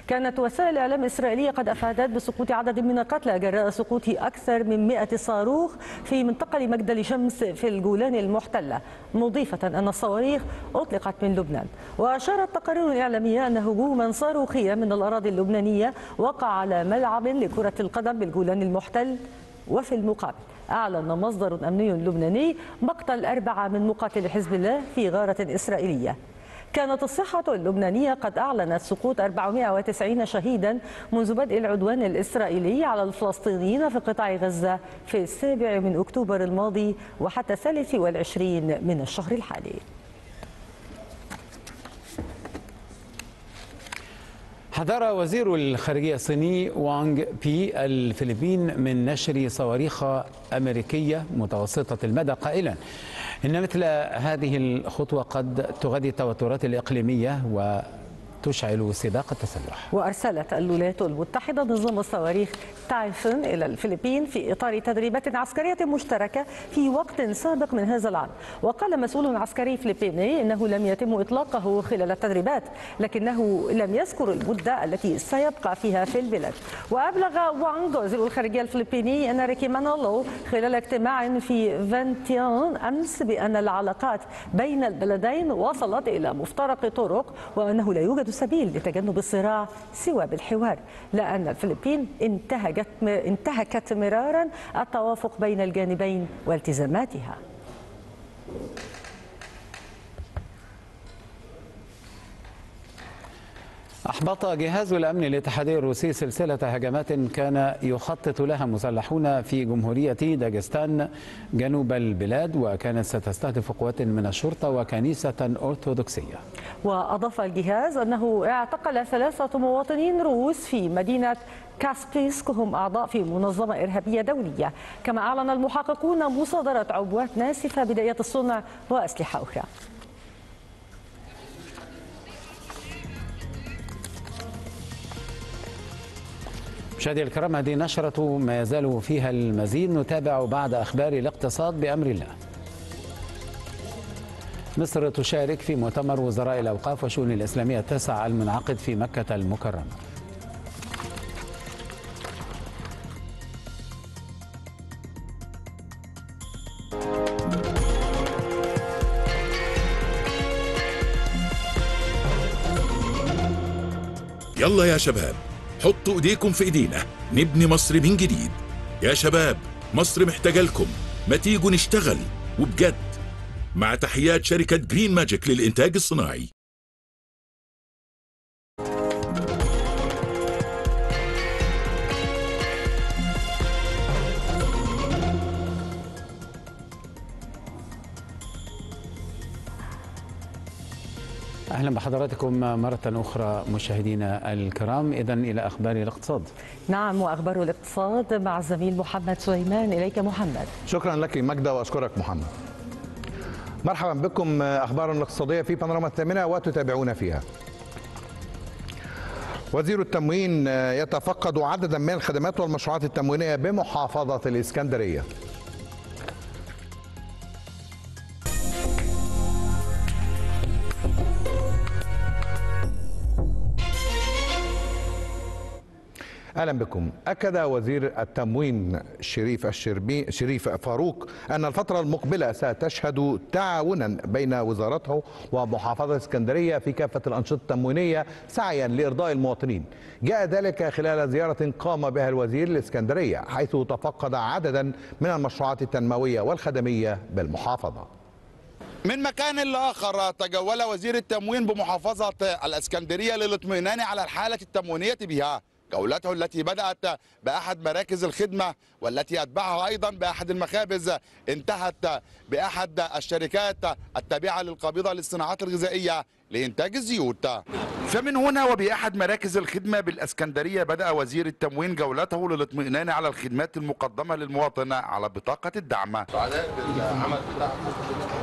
كانت وسائل الإعلام الإسرائيلية قد أفادت بسقوط عدد من القتلى جراء سقوط أكثر من 100 صاروخ في منطقة مجدل شمس في الجولان المحتلة مضيفة أن الصواريخ أطلقت من لبنان. وأشارت تقارير إعلامية أن هجوما صاروخية من الأراضي اللبنانية وقع على ملعب لكرة القدم بالجولان المحتل وفي المقابل. أعلن مصدر أمني لبناني مقتل أربعة من مقاتلي حزب الله في غارة إسرائيلية. كانت الصحة اللبنانية قد أعلنت سقوط 490 شهيدا منذ بدء العدوان الإسرائيلي على الفلسطينيين في قطاع غزة في السابع من أكتوبر الماضي وحتى الثالث والعشرين من الشهر الحالي. حذر وزير الخارجية الصيني وانغ بي الفلبين من نشر صواريخ أمريكية متوسطة المدى قائلا. إن مثل هذه الخطوة قد تغذي التوترات الإقليمية وتشعل سباق التسلح. وأرسلت الولايات المتحدة نظام الصواريخ تايفون إلى الفلبين في إطار تدريبات عسكرية مشتركة في وقت سابق من هذا العام. وقال مسؤول عسكري فلبيني إنه لم يتم إطلاقه خلال التدريبات لكنه لم يذكر المدة التي سيبقى فيها في البلاد. وأبلغ وانغ وزير الخارجية الفلبيني أنريكي مانولو خلال اجتماع في فانتيان أمس بأن العلاقات بين البلدين وصلت إلى مفترق طرق وأنه لا يوجد سبيل لتجنب الصراع سوى بالحوار لأن الفلبين انتهجت انتهكت مرارا التوافق بين الجانبين والتزاماتها. أحبط جهاز الأمن الاتحادي الروسي سلسلة هجمات كان يخطط لها مسلحون في جمهورية داغستان جنوب البلاد وكانت ستستهدف قوات من الشرطة وكنيسة أرثوذكسية. وأضاف الجهاز أنه اعتقل ثلاثة مواطنين روس في مدينة كاسبيسك هم أعضاء في منظمة إرهابية دولية. كما أعلن المحققون مصادرة عبوات ناسفة بداية الصنع وأسلحة أخرى. مشاهدي الكرام هذه نشرة ما يزال فيها المزيد. نتابع بعد أخبار الاقتصاد بأمر الله. مصر تشارك في مؤتمر وزراء الأوقاف والشؤون الإسلامية التاسع المنعقد في مكة المكرمة. يلا يا شباب حطوا إيديكم في إيدينا. نبني مصر من جديد. يا شباب مصر محتاجة لكم. ما تيجوا نشتغل. وبجد. مع تحيات شركة جرين ماجيك للإنتاج الصناعي. أهلا بحضراتكم مرة أخرى مشاهدينا الكرام. إذا إلى أخبار الاقتصاد. نعم وأخبار الاقتصاد مع الزميل محمد سليمان. إليك محمد. شكرا لك مجدة وأشكرك محمد. مرحبا بكم. أخبار الاقتصادية في بانوراما الثامنة وتتابعون فيها. وزير التموين يتفقد عددا من الخدمات والمشروعات التموينية بمحافظة الإسكندرية. أهلا بكم. أكد وزير التموين شريف الشربي شريف فاروق أن الفترة المقبلة ستشهد تعاونا بين وزارته ومحافظة اسكندرية في كافة الأنشطة التموينية سعيا لإرضاء المواطنين. جاء ذلك خلال زيارة قام بها الوزير لاسكندرية حيث تفقد عددا من المشروعات التنموية والخدمية بالمحافظة. من مكان لآخر تجول وزير التموين بمحافظة الإسكندرية للاطمئنان على الحالة التموينية بها. جولته التي بدأت بأحد مراكز الخدمة والتي أتبعها أيضا بأحد المخابز انتهت بأحد الشركات التابعة للقبيضة للصناعات الغذائية لإنتاج الزيوت. فمن هنا وبأحد مراكز الخدمة بالإسكندرية بدأ وزير التموين جولته للاطمئنان على الخدمات المقدمة للمواطن على بطاقة الدعم. سعداء بالعمل بتاعكم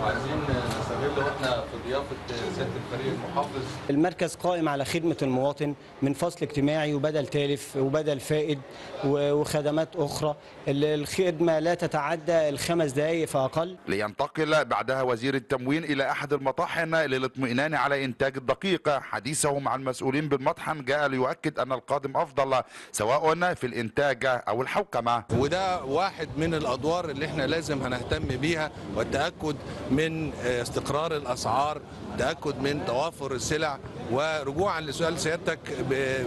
وعايزين نستغل وإحنا في ضيافة سيادة الفريق المحافظ. المركز قائم على خدمة المواطن من فصل اجتماعي وبدل تالف وبدل فائد وخدمات أخرى. الخدمة لا تتعدى الخمس دقائق فأقل. لينتقل بعدها وزير التموين إلى أحد المطاحن للاطمئنان على إنتاج الدقيق حديثه مع المسؤولين بالمطحن جاء ليؤكد أن القادم أفضل سواء في الإنتاج أو الحوكمة. وده واحد من الأدوار اللي إحنا لازم هنهتم بيها والتأكد من استقرار الأسعار تأكد من توافر السلع ورجوعا لسؤال سيادتك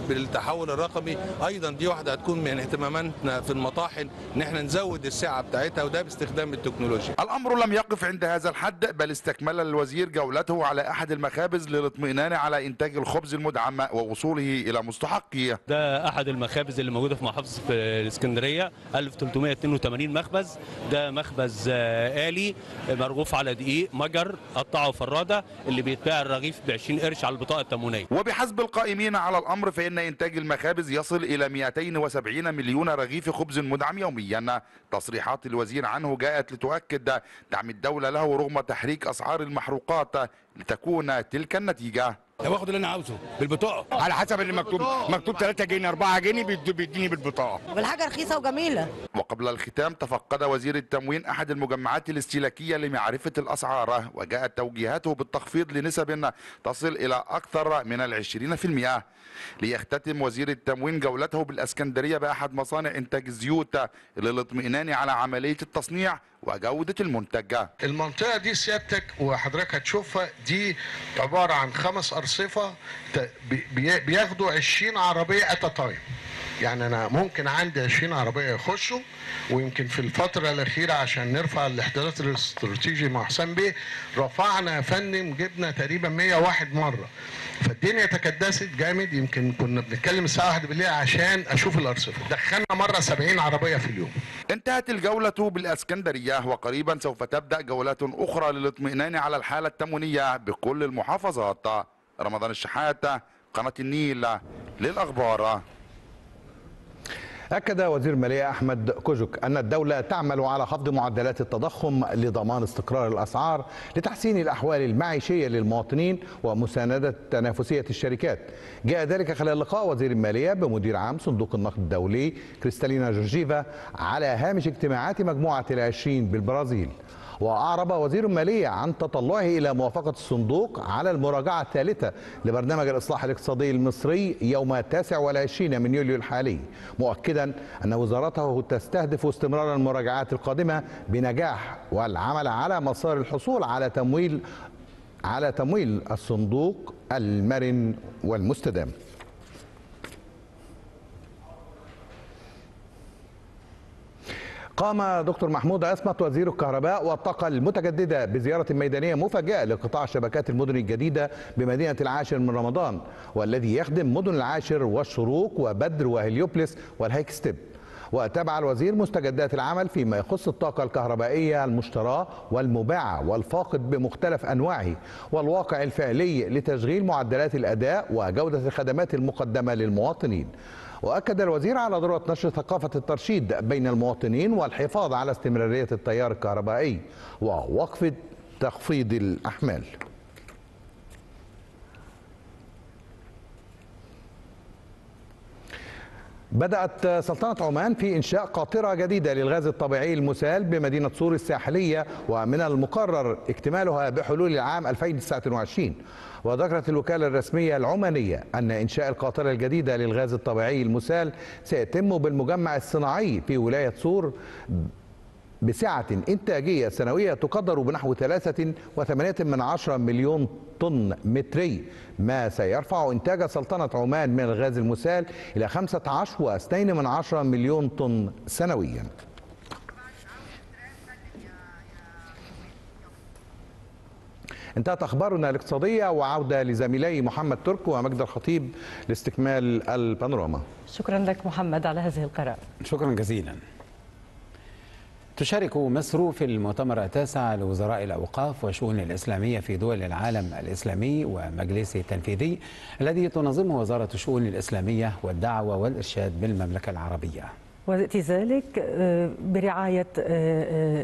بالتحول الرقمي. أيضا دي واحدة هتكون من اهتماماتنا في المطاحن إن إحنا نزود السعة بتاعتها وده باستخدام التكنولوجيا. الأمر لم يقف عند هذا الحد بل استكمل الوزير جولته على أحد المخابز للاطمئنان على إنتاج الخبز المدعم ووصوله إلى مستحقيه ده أحد المخابز اللي موجودة في محافظة الإسكندرية 1382 مخبز. ده مخبز آه، آلي مرغوف على دقيق مجر قطعه فراده اللي بيتباع الرغيف ب 20 قرش على البطاقة التموينية. وبحسب القائمين على الأمر فإن إنتاج المخابز يصل إلى 270 مليون رغيف خبز مدعم يوميا. تصريحات الوزير عنه جاءت لتؤكد دعم الدولة له رغم تحريك أسعار المحروقات. لتكون تلك النتيجة. باخد اللي أنا عاوزه. بالبطاقة. على حسب اللي مكتوب. مكتوب 3 جنيه 4 جنيه بيديني بالبطاقة. والحاجة رخيصة وجميلة. وقبل الختام تفقد وزير التموين أحد المجمعات الاستهلاكية لمعرفة الأسعار وجاءت توجيهاته بالتخفيض لنسب تصل إلى أكثر من العشرين في المئة. ليختتم وزير التموين جولته بالأسكندرية بأحد مصانع إنتاج الزيوت للاطمئنان على عملية التصنيع وجودة المنتج المنطقة دي سيادتك وحضرتك هتشوفها دي عبارة عن خمس بي- بياخدوا 20 عربية at a time يعني أنا ممكن عندي 20 عربية يخشوا ويمكن في الفترة الأخيرة عشان نرفع الاحتياط الاستراتيجي مع حسام بيه رفعنا يا فندم جبنا تقريبا 101 مرة. فالدنيا تكدست جامد. يمكن كنا بنتكلم الساعة 1 بالليل عشان أشوف الأرصفة. دخلنا مرة 70 عربية في اليوم. انتهت الجولة بالأسكندرية وقريبا سوف تبدأ جولات أخرى للاطمئنان على الحالة التموينية بكل المحافظات. رمضان الشحات قناة النيل للأخبار. أكد وزير المالية أحمد كوجك أن الدولة تعمل على خفض معدلات التضخم لضمان استقرار الأسعار لتحسين الأحوال المعيشية للمواطنين ومساندة تنافسية الشركات. جاء ذلك خلال لقاء وزير المالية بمدير عام صندوق النقد الدولي كريستالينا جورجيفا على هامش اجتماعات مجموعة العشرين بالبرازيل. وأعرب وزير المالية عن تطلعه إلى موافقة الصندوق على المراجعة الثالثة لبرنامج الإصلاح الاقتصادي المصري يوم التاسع والعشرين من يوليو الحالي مؤكدا أن وزارته تستهدف استمرار المراجعات القادمة بنجاح والعمل على مسار الحصول على تمويل على تمويل الصندوق المرن والمستدام. قام دكتور محمود عصمت وزير الكهرباء والطاقة المتجددة بزيارة ميدانية مفاجئة لقطاع شبكات المدن الجديدة بمدينة العاشر من رمضان والذي يخدم مدن العاشر والشروق وبدر وهليوبلس والهيك ستيب. وتابع الوزير مستجدات العمل فيما يخص الطاقة الكهربائية المشتراة والمباعة والفاقد بمختلف أنواعه والواقع الفعلي لتشغيل معدلات الأداء وجودة الخدمات المقدمة للمواطنين. وأكد الوزير على ضرورة نشر ثقافة الترشيد بين المواطنين والحفاظ على استمرارية التيار الكهربائي ووقف تخفيض الأحمال. بدأت سلطنة عمان في إنشاء قاطرة جديدة للغاز الطبيعي المسال بمدينة صور الساحلية ومن المقرر اكتمالها بحلول العام 2029 وذكرت الوكالة الرسمية العمانية أن إنشاء القاطرة الجديدة للغاز الطبيعي المسال سيتم بالمجمع الصناعي في ولاية صور بسعة إنتاجية سنوية تقدر بنحو 3.8 من عشرة مليون طن متري ما سيرفع إنتاج سلطنة عمان من الغاز المسال إلى 15 و2 من عشرة مليون طن سنوياً. انتهت أخبارنا الاقتصادية وعودة لزميلي محمد ترك ومجد الخطيب لاستكمال البانوراما. شكرا لك محمد على هذه القراءة. شكرا جزيلا. تشارك مصر في المؤتمر التاسع لوزراء الأوقاف والشؤون الإسلامية في دول العالم الإسلامي ومجلس التنفيذي الذي تنظمه وزارة الشؤون الإسلامية والدعوة والإرشاد بالمملكة العربية. وذات ذلك آه، برعاية آه،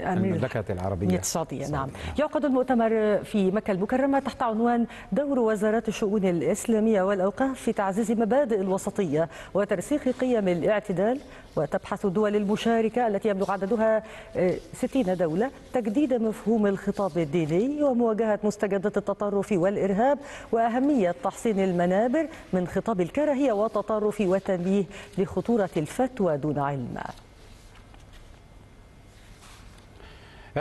آه، أمير المملكة العربية. السعودية نعم. يعقد المؤتمر في مكة المكرمة. تحت عنوان دور وزارات الشؤون الإسلامية والأوقاف في تعزيز مبادئ الوسطية وترسيخ قيم الاعتدال. وتبحث الدول المشاركة التي يبلغ عددها آه، 60 دولة تجديد مفهوم الخطاب الديني ومواجهة مستجدات التطرف والإرهاب وأهمية تحصين المنابر من خطاب الكراهية والتطرف والتنبيه لخطورة الفتوى دون علم.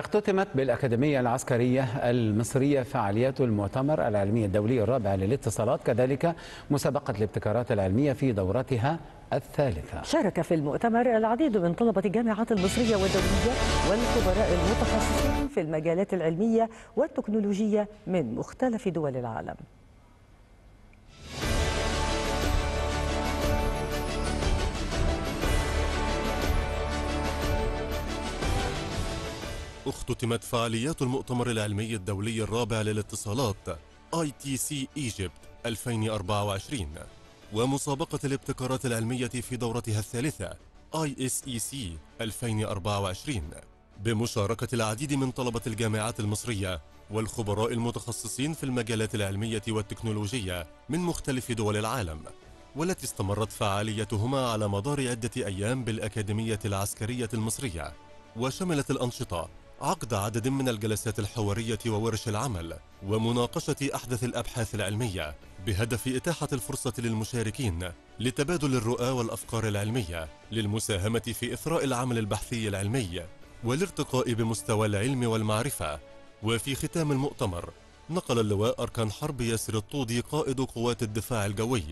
اختتمت بالأكاديمية العسكرية المصرية فعاليات المؤتمر العلمي الدولي الرابع للاتصالات كذلك مسابقة الابتكارات العلمية في دورتها الثالثة. شارك في المؤتمر العديد من طلبة الجامعات المصرية والدولية والخبراء المتخصصين في المجالات العلمية والتكنولوجية من مختلف دول العالم. اختتمت فعاليات المؤتمر العلمي الدولي الرابع للاتصالات ITC Egypt 2024 ومسابقة الابتكارات العلمية في دورتها الثالثة ISEC 2024 بمشاركة العديد من طلبة الجامعات المصرية والخبراء المتخصصين في المجالات العلمية والتكنولوجية من مختلف دول العالم والتي استمرت فعاليتهما على مدار عدة أيام بالأكاديمية العسكرية المصرية وشملت الأنشطة عقد عدد من الجلسات الحوارية وورش العمل ومناقشة أحدث الأبحاث العلمية بهدف إتاحة الفرصة للمشاركين لتبادل الرؤى والأفكار العلمية للمساهمة في إثراء العمل البحثي العلمي والارتقاء بمستوى العلم والمعرفة. وفي ختام المؤتمر نقل اللواء أركان حرب ياسر الطودي قائد قوات الدفاع الجوي.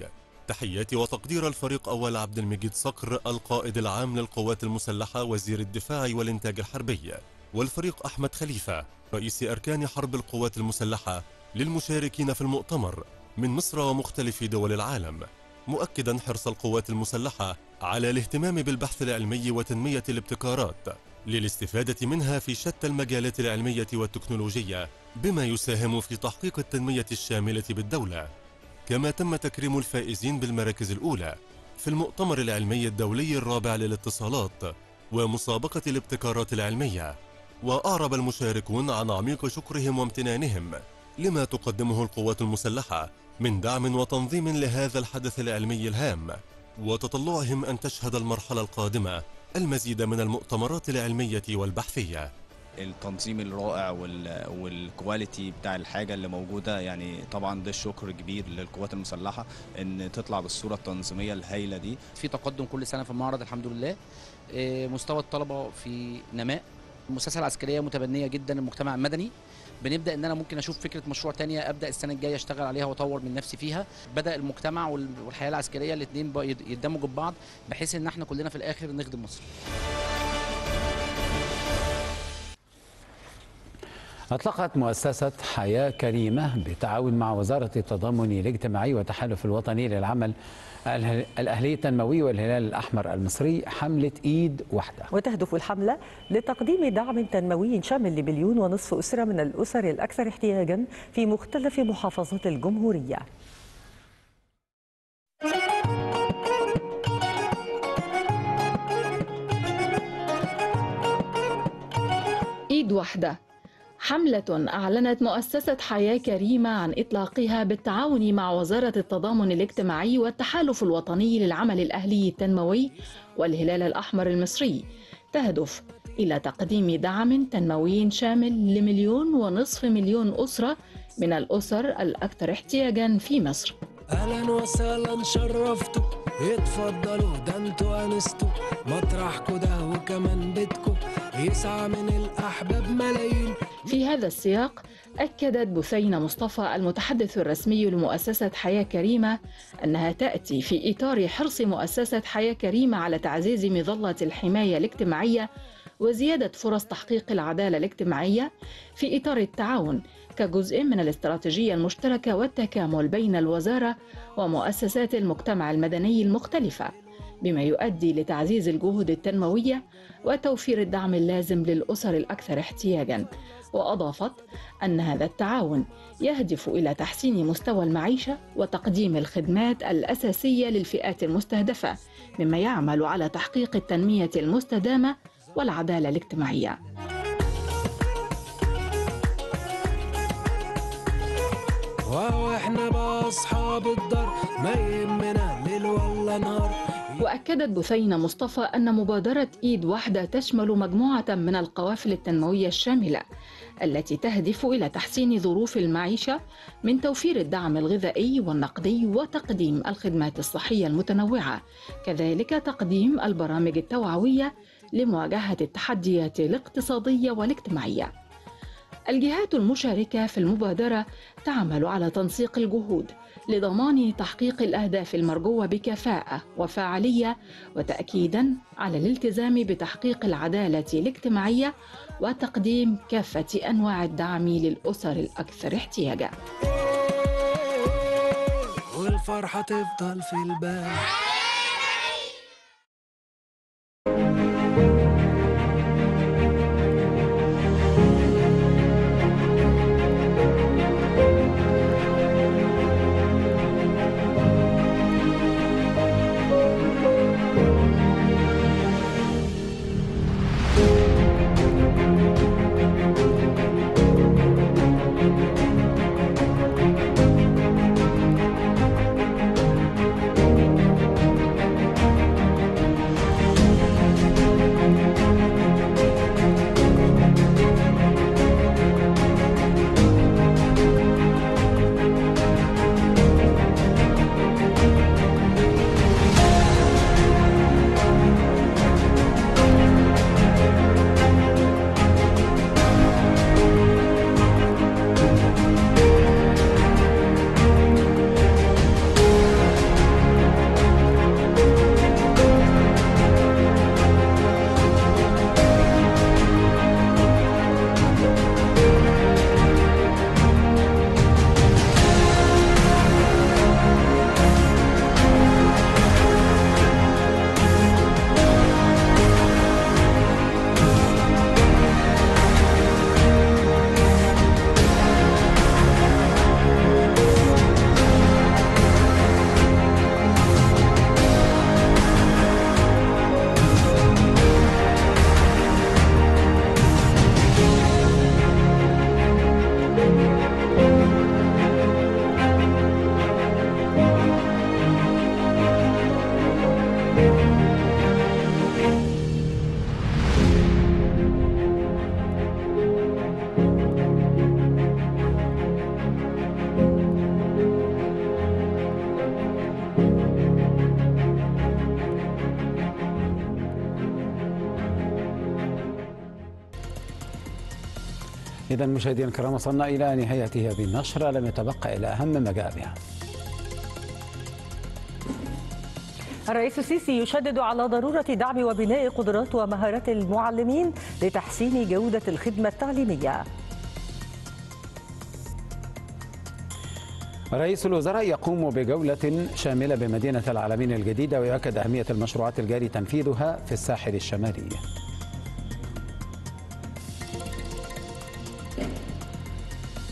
تحيات وتقدير الفريق أول عبد المجيد صقر القائد العام للقوات المسلحة وزير الدفاع والإنتاج الحربي. والفريق أحمد خليفة رئيس أركان حرب القوات المسلحة للمشاركين في المؤتمر من مصر ومختلف دول العالم مؤكدا حرص القوات المسلحة على الاهتمام بالبحث العلمي وتنمية الابتكارات للاستفادة منها في شتى المجالات العلمية والتكنولوجية بما يساهم في تحقيق التنمية الشاملة بالدولة. كما تم تكريم الفائزين بالمراكز الأولى في المؤتمر العلمي الدولي الرابع للاتصالات ومسابقة الابتكارات العلمية. وأعرب المشاركون عن عميق شكرهم وامتنانهم لما تقدمه القوات المسلحة من دعم وتنظيم لهذا الحدث العلمي الهام وتطلعهم أن تشهد المرحلة القادمة المزيد من المؤتمرات العلمية والبحثية. التنظيم الرائع وال... والكواليتي بتاع الحاجة اللي موجودة يعني طبعا ده شكر كبير للقوات المسلحة إن تطلع بالصورة التنظيمية الهائلة دي. في تقدم كل سنة في المعرض الحمد لله. إيه، مستوى الطلبة في نماء. المؤسسة العسكرية متبنية جدا المجتمع المدني. بنبدأ إن أنا ممكن أشوف فكرة مشروع تانية أبدأ السنة الجاية أشتغل عليها وأطور من نفسي فيها. بدأ المجتمع وال- والحياة العسكرية الاثنين يندمجوا ببعض بحيث إن إحنا كلنا في الآخر نخدم مصر. أطلقت مؤسسة حياة كريمة بالتعاون مع وزارة التضامن الاجتماعي والتحالف الوطني للعمل الأهل- الأهلي التنموي والهلال الأحمر المصري حملة إيد واحدة. وتهدف الحملة لتقديم دعم تنموي شامل لمليون ونصف أسرة من الأسر الأكثر احتياجا في مختلف محافظات الجمهورية. إيد واحدة. حملة أعلنت مؤسسة حياة كريمة عن إطلاقها بالتعاون مع وزارة التضامن الاجتماعي والتحالف الوطني للعمل الأهلي التنموي والهلال الأحمر المصري. تهدف إلى تقديم دعم تنموي شامل لمليون ونصف مليون أسرة من الأسر الأكثر احتياجا في مصر. أهلا وسهلا شرفتوا اتفضلوا ده أنتوا انستوا مطرحكوا ده وكمان بيتكوا. يسعى من الأحباب ملايين. في هذا السياق أكدت بثينة مصطفى المتحدث الرسمي لمؤسسة حياة كريمة أنها تأتي في إطار حرص مؤسسة حياة كريمة على تعزيز مظلة الحماية الاجتماعية وزيادة فرص تحقيق العدالة الاجتماعية في إطار التعاون كجزء من الاستراتيجية المشتركة والتكامل بين الوزارة ومؤسسات المجتمع المدني المختلفة بما يؤدي لتعزيز الجهود التنموية وتوفير الدعم اللازم للأسر الأكثر احتياجاً. وأضافت أن هذا التعاون يهدف إلى تحسين مستوى المعيشة وتقديم الخدمات الأساسية للفئات المستهدفة مما يعمل على تحقيق التنمية المستدامة والعدالة الاجتماعية. إحنا بقى اصحاب الدار ما يهمنا ليل ولا نهار وأكدت بثينة مصطفى أن مبادرة إيد واحدة تشمل مجموعة من القوافل التنموية الشاملة التي تهدف إلى تحسين ظروف المعيشة من توفير الدعم الغذائي والنقدي وتقديم الخدمات الصحية المتنوعة كذلك تقديم البرامج التوعوية لمواجهة التحديات الاقتصادية والاجتماعية. الجهات المشاركة في المبادرة تعمل على تنسيق الجهود لضمان تحقيق الأهداف المرجوة بكفاءة وفاعلية وتأكيدا على الالتزام بتحقيق العدالة الاجتماعية وتقديم كافة أنواع الدعم للأسر الأكثر احتياجا. والفرحة تفضل في البال. إذا مشاهدينا الكرام وصلنا إلى نهاية هذه النشرة. لم يتبقى إلى أهم بها. الرئيس السيسي يشدد على ضرورة دعم وبناء قدرات ومهارات المعلمين لتحسين جودة الخدمة التعليمية. رئيس الوزراء يقوم بجولة شاملة بمدينة العالمين الجديدة ويؤكد أهمية المشروعات الجاري تنفيذها في الساحل الشمالي.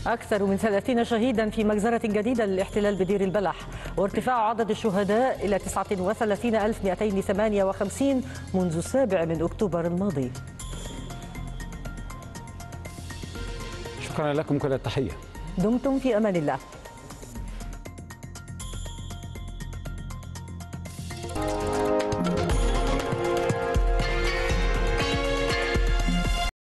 أكثر من 30 شهيدا في مجزرة جديدة للاحتلال بدير البلح وارتفاع عدد الشهداء إلى 39258 منذ السابع من أكتوبر الماضي. شكرا لكم كل التحية. دمتم في أمان الله.